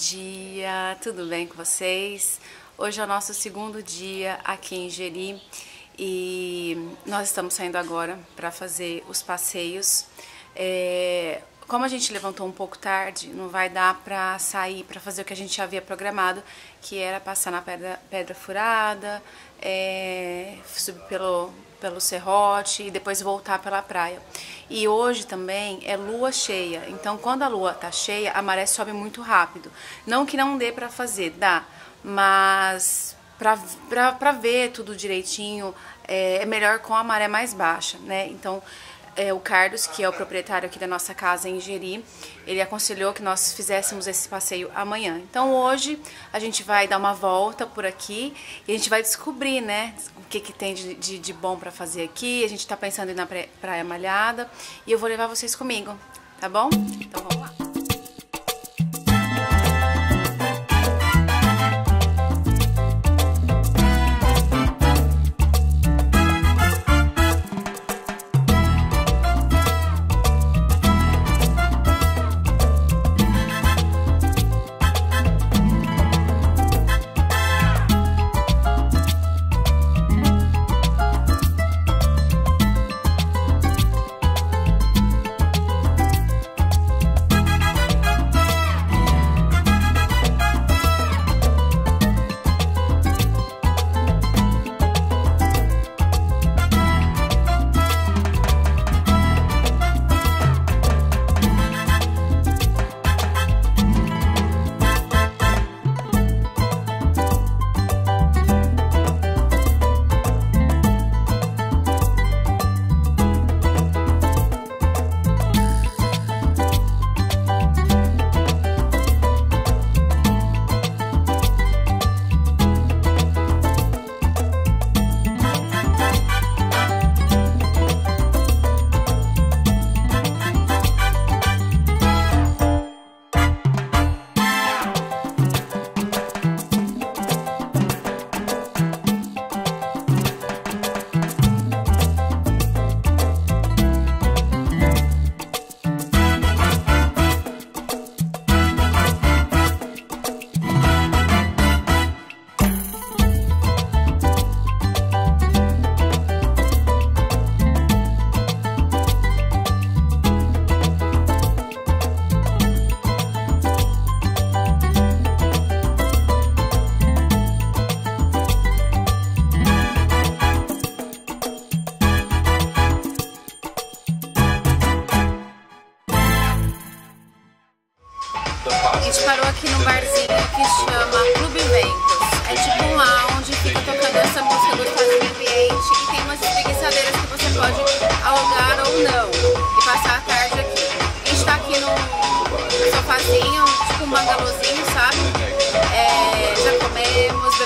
dia, tudo bem com vocês? Hoje é o nosso segundo dia aqui em Jeri e nós estamos saindo agora para fazer os passeios. É, como a gente levantou um pouco tarde, não vai dar para sair para fazer o que a gente havia programado, que era passar na pedra, pedra furada, é, subir pelo, pelo serrote e depois voltar pela praia. E hoje também é lua cheia, então quando a lua tá cheia, a maré sobe muito rápido. Não que não dê para fazer, dá, mas para ver tudo direitinho é, é melhor com a maré mais baixa, né? Então é, o Carlos, que é o proprietário aqui da nossa casa em Jeri, ele aconselhou que nós fizéssemos esse passeio amanhã. Então hoje a gente vai dar uma volta por aqui e a gente vai descobrir, né, o que, que tem de, de, de bom para fazer aqui. A gente está pensando em ir na Praia Malhada e eu vou levar vocês comigo, tá bom? Então vamos lá.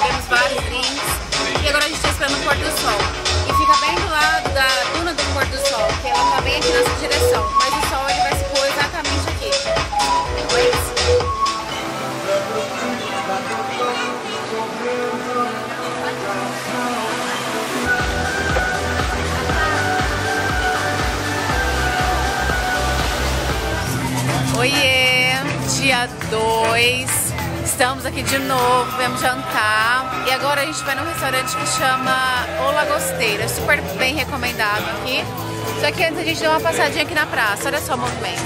Bebemos vários drinks e agora a gente tá esperando o pôr do sol. E fica bem do lado da duna do pôr do sol, que ela tá bem aqui nessa direção. Mas o sol ele vai se pôr exatamente aqui. Então é. Oiê, dia 2, estamos aqui de novo, vamos jantar e agora a gente vai num restaurante que chama O Lagosteira, super bem recomendado aqui. Só que antes a gente deu uma passadinha aqui na praça, olha só o movimento.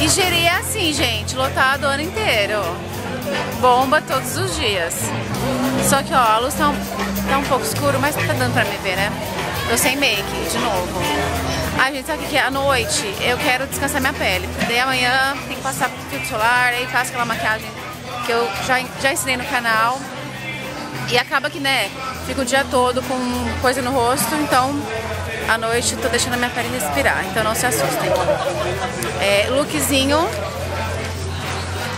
E Jeri é assim, gente, lotado o ano inteiro. Bomba todos os dias. Só que, ó, a luz tá um, tá um pouco escuro, mas tá dando pra me ver, né? Tô sem make, de novo. A gente sabe que à noite eu quero descansar minha pele. Daí amanhã tem que passar filtro solar, aí faço aquela maquiagem que eu já, já ensinei no canal. E acaba que, né, fico o dia todo com coisa no rosto, então à noite tô deixando a minha pele respirar, então não se assustem. É, lookzinho.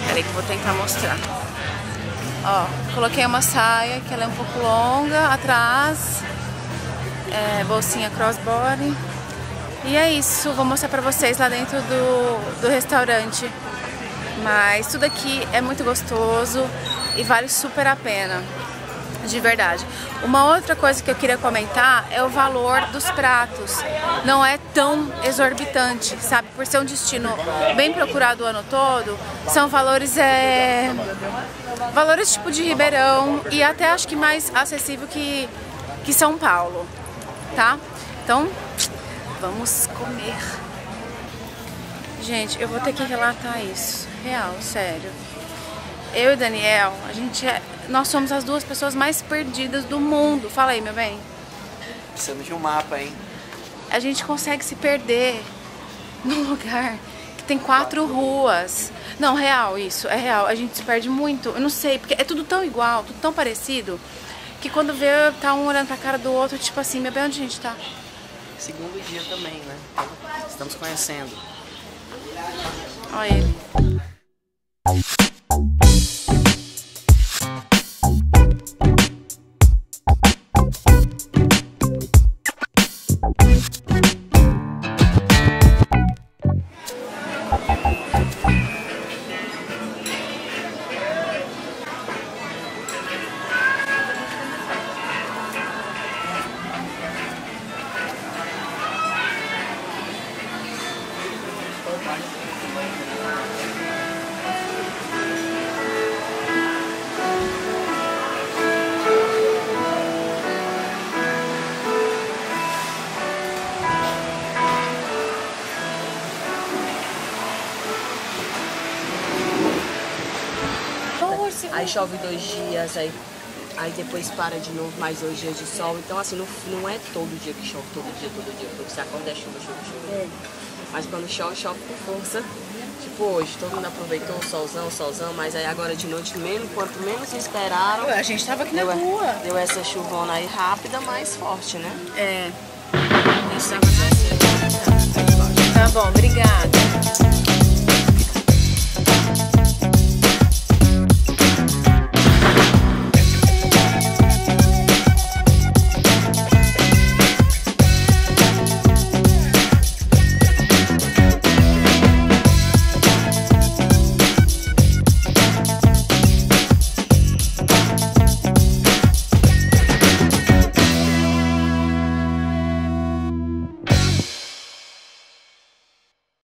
Peraí que eu vou tentar mostrar. Ó, coloquei uma saia que ela é um pouco longa atrás. É, bolsinha crossbody. E é isso, vou mostrar pra vocês lá dentro do, do restaurante. Mas tudo aqui é muito gostoso e vale super a pena. De verdade. Uma outra coisa que eu queria comentar é o valor dos pratos. Não é tão exorbitante, sabe? Por ser um destino bem procurado o ano todo, são valores é valores tipo de Ribeirão e até acho que mais acessível que que São Paulo, tá? Então, vamos comer. Gente, eu vou ter que relatar isso. Real, sério. Eu e Daniel, a gente é, nós somos as duas pessoas mais perdidas do mundo. Fala aí, meu bem. Precisamos de um mapa, hein? A gente consegue se perder num lugar que tem quatro ruas. Não, real isso, é real. A gente se perde muito. Eu não sei, porque é tudo tão igual, tudo tão parecido, que quando vê, tá um olhando pra cara do outro, tipo assim, meu bem, onde a gente tá? Segundo dia também, né? Estamos conhecendo. Olha ele. aí chove dois dias, aí, aí depois para de novo mais dois dias de sol. Então assim, não, não é todo dia que chove, todo dia, todo dia. Porque dia acorda é chuva, chuva, chuva. É. Mas quando chove, chove com força. Tipo hoje, todo mundo aproveitou o solzão, o solzão, mas aí agora de noite, mesmo, quanto menos esperaram. a gente tava aqui na deu, rua. Deu essa chuvona aí rápida, mais forte, né? É. é tá bom, obrigada.